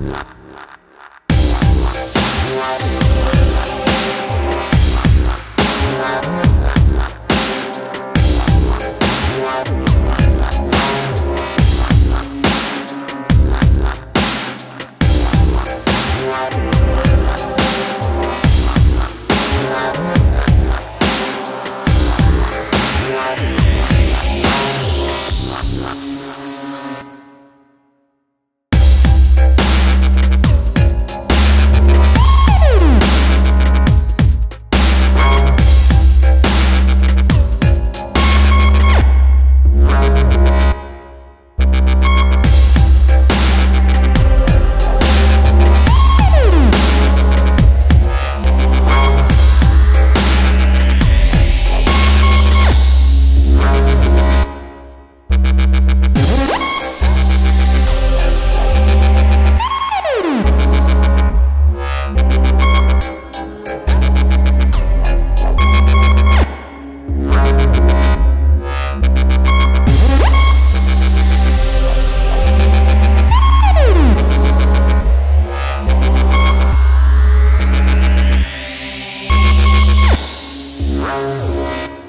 Yeah. Bye.